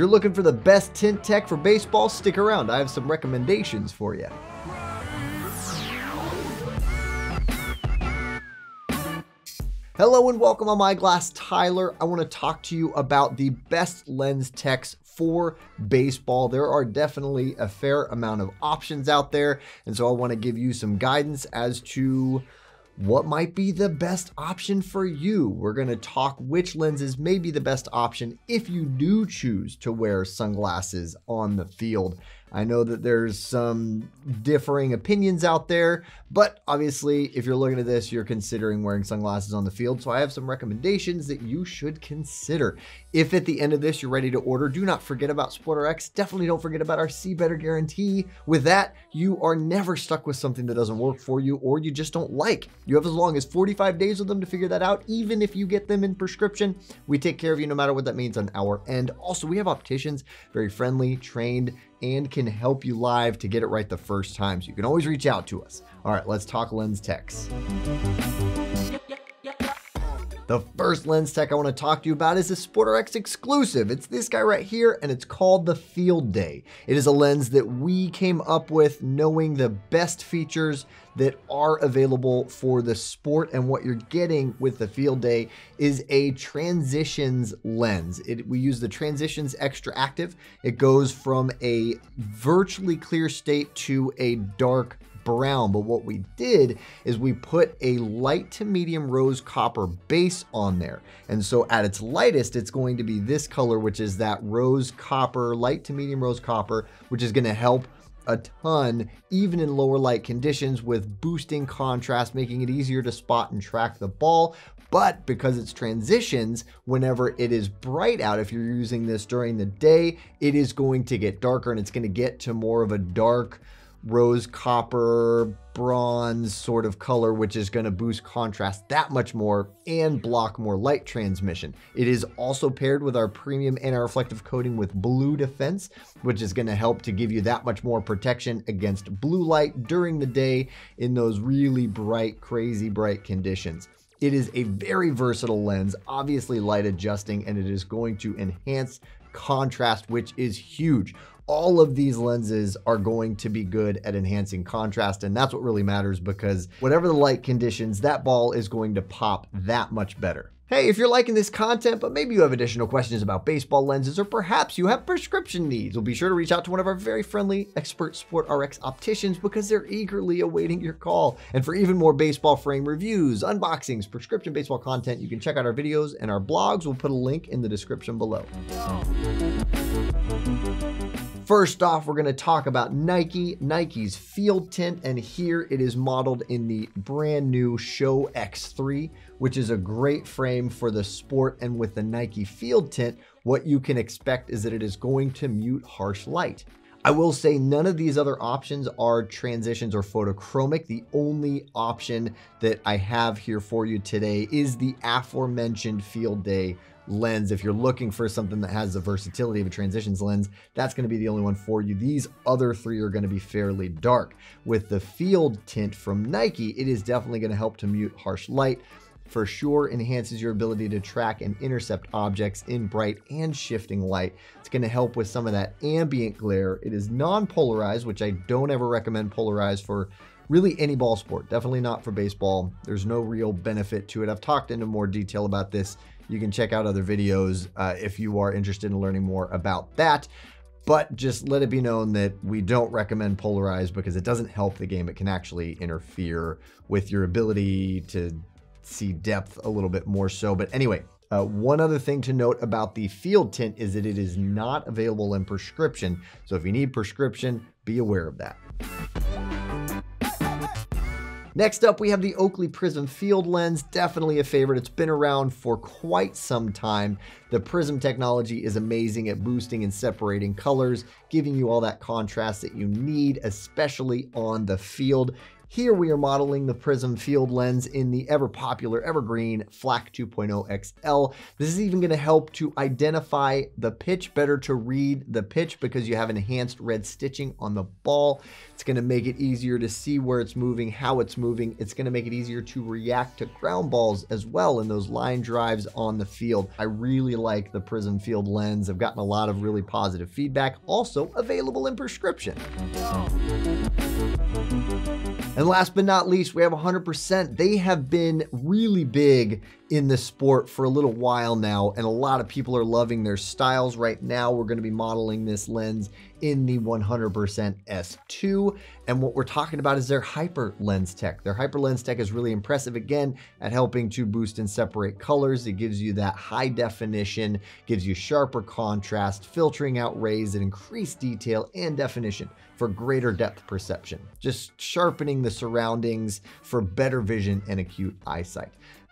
you're looking for the best tint tech for baseball, stick around. I have some recommendations for you. Hello and welcome on Eyeglass Tyler. I want to talk to you about the best lens techs for baseball. There are definitely a fair amount of options out there, and so I want to give you some guidance as to what might be the best option for you. We're going to talk which lenses may be the best option if you do choose to wear sunglasses on the field. I know that there's some differing opinions out there, but obviously, if you're looking at this, you're considering wearing sunglasses on the field. So I have some recommendations that you should consider. If at the end of this you're ready to order, do not forget about SportRx. Definitely don't forget about our See Better guarantee. With that, you are never stuck with something that doesn't work for you or you just don't like. You have as long as 45 days with them to figure that out, even if you get them in prescription. We take care of you no matter what that means on our end. Also, we have opticians, very friendly, trained, and can help you live to get it right the first time. So you can always reach out to us. All right, let's talk lens techs. The first lens tech I want to talk to you about is a SportRx exclusive. It's this guy right here, and it's called the Field Day. It is a lens that we came up with knowing the best features that are available for the sport, and what you're getting with the Field Day is a transitions lens. It, we use the Transitions Extra Active. It goes from a virtually clear state to a dark brown. But what we did is we put a light to medium rose copper base on there. And so at its lightest, it's going to be this color, which is that rose copper, light to medium rose copper, which is going to help a ton, even in lower light conditions with boosting contrast, making it easier to spot and track the ball. But because it's transitions, whenever it is bright out, if you're using this during the day, it is going to get darker and it's going to get to more of a dark, rose copper bronze sort of color which is going to boost contrast that much more and block more light transmission. It is also paired with our premium anti-reflective coating with blue defense which is going to help to give you that much more protection against blue light during the day in those really bright crazy bright conditions. It is a very versatile lens obviously light adjusting and it is going to enhance contrast which is huge all of these lenses are going to be good at enhancing contrast. And that's what really matters because whatever the light conditions, that ball is going to pop that much better. Hey, if you're liking this content, but maybe you have additional questions about baseball lenses, or perhaps you have prescription needs, well, be sure to reach out to one of our very friendly expert SportRx opticians because they're eagerly awaiting your call. And for even more baseball frame reviews, unboxings, prescription baseball content, you can check out our videos and our blogs. We'll put a link in the description below. First off, we're going to talk about Nike, Nike's Field Tint, and here it is modeled in the brand new Show X3, which is a great frame for the sport. And with the Nike Field Tint, what you can expect is that it is going to mute harsh light. I will say none of these other options are transitions or photochromic. The only option that I have here for you today is the aforementioned Field Day lens. If you're looking for something that has the versatility of a transitions lens, that's going to be the only one for you. These other three are going to be fairly dark. With the field tint from Nike, it is definitely going to help to mute harsh light. For sure enhances your ability to track and intercept objects in bright and shifting light. It's going to help with some of that ambient glare. It is non-polarized, which I don't ever recommend polarized for really any ball sport. Definitely not for baseball. There's no real benefit to it. I've talked into more detail about this you can check out other videos uh, if you are interested in learning more about that. But just let it be known that we don't recommend polarized because it doesn't help the game. It can actually interfere with your ability to see depth a little bit more so. But anyway, uh, one other thing to note about the field tint is that it is not available in prescription. So if you need prescription, be aware of that. Next up, we have the Oakley Prizm Field Lens, definitely a favorite. It's been around for quite some time. The Prizm technology is amazing at boosting and separating colors, giving you all that contrast that you need, especially on the field Here we are modeling the Prizm field lens in the ever popular evergreen Flak 2.0 XL. This is even going to help to identify the pitch better to read the pitch because you have enhanced red stitching on the ball. It's going to make it easier to see where it's moving, how it's moving. It's going to make it easier to react to ground balls as well in those line drives on the field. I really like the Prizm field lens. I've gotten a lot of really positive feedback, also available in prescription. And last but not least, we have 100%. They have been really big in the sport for a little while now, and a lot of people are loving their styles right now. We're going to be modeling this lens in the 100% S2. And what we're talking about is their HiPER lens tech. Their HiPER lens tech is really impressive again at helping to boost and separate colors. It gives you that high definition, gives you sharper contrast, filtering out rays that increase detail and definition for greater depth perception, just sharpening the surroundings for better vision and acute eyesight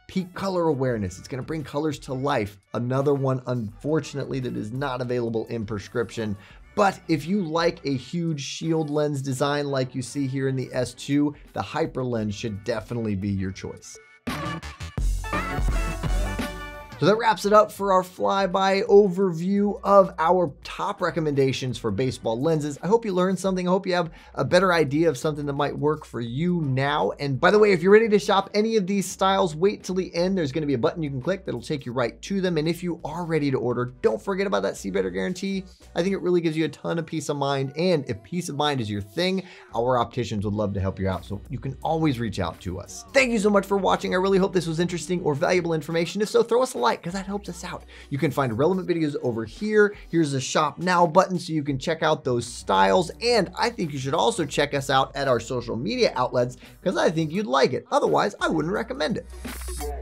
peak color awareness. It's going to bring colors to life. Another one, unfortunately, that is not available in prescription. But if you like a huge shield lens design like you see here in the S2, the HiPER lens should definitely be your choice. So that wraps it up for our flyby overview of our top recommendations for baseball lenses. I hope you learned something. I hope you have a better idea of something that might work for you now. And by the way, if you're ready to shop any of these styles, wait till the end. There's going to be a button you can click that'll take you right to them. And if you are ready to order, don't forget about that See Better guarantee. I think it really gives you a ton of peace of mind. And if peace of mind is your thing, our opticians would love to help you out. So you can always reach out to us. Thank you so much for watching. I really hope this was interesting or valuable information. If so, throw us a like like because that helps us out. You can find relevant videos over here. Here's the shop now button so you can check out those styles. And I think you should also check us out at our social media outlets because I think you'd like it. Otherwise, I wouldn't recommend it.